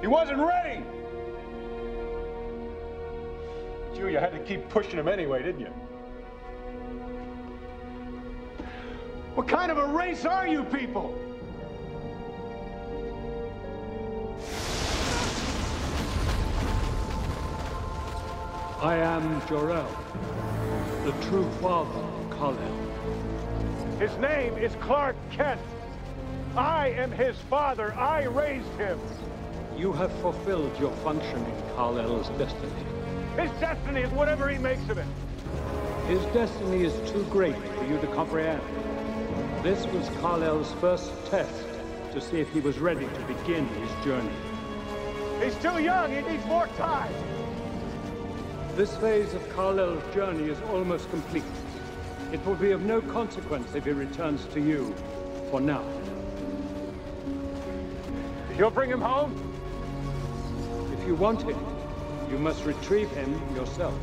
He wasn't ready. But you, you had to keep pushing him anyway, didn't you? What kind of a race are you people? I am Jor-El, the true father of Kal-El. His name is Clark Kent. I am his father. I raised him. You have fulfilled your function in Kal-El's destiny. His destiny is whatever he makes of it. His destiny is too great for you to comprehend. This was Kal-El's first test to see if he was ready to begin his journey. He's too young. He needs more time. This phase of Kal-El's journey is almost complete. It will be of no consequence if he returns to you, for now. You'll bring him home? If you want him, you must retrieve him yourself.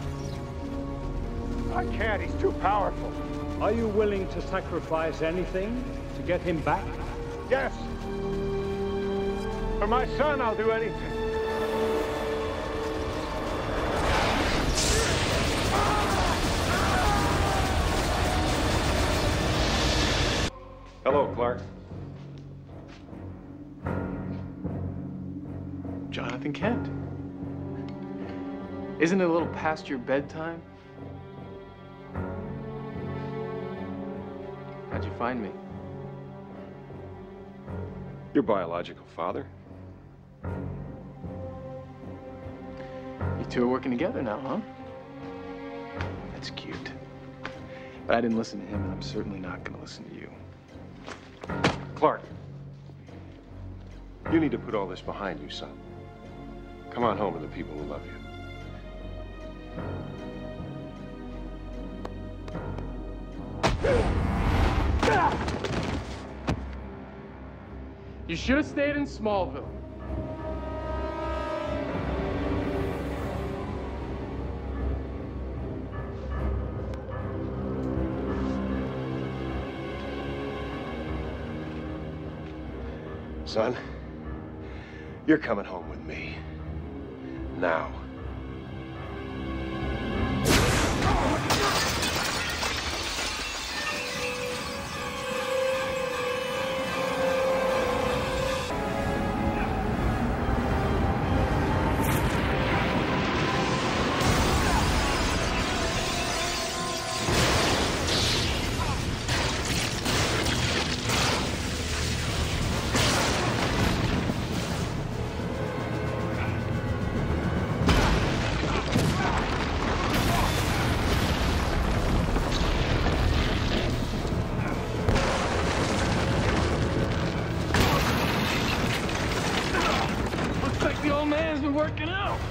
I can't. He's too powerful. Are you willing to sacrifice anything to get him back? Yes. For my son, I'll do anything. Jonathan Kent. Isn't it a little past your bedtime? How'd you find me? Your biological father? You two are working together now, huh? That's cute. But I didn't listen to him, and I'm certainly not going to listen to you. Clark. You need to put all this behind you, son. Come on home to the people who love you. You should have stayed in Smallville. Son, you're coming home with me. Now.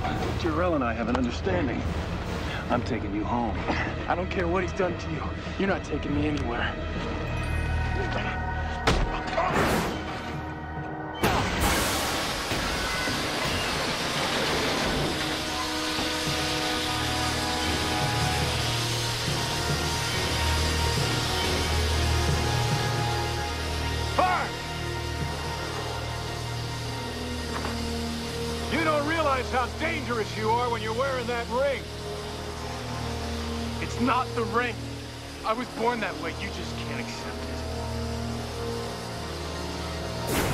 Out. And I have an understanding. I'm taking you home. I don't care what he's done to you. You're not taking me anywhere. You don't realize how dangerous you are when you're wearing that ring. It's not the ring. I was born that way. You just can't accept it.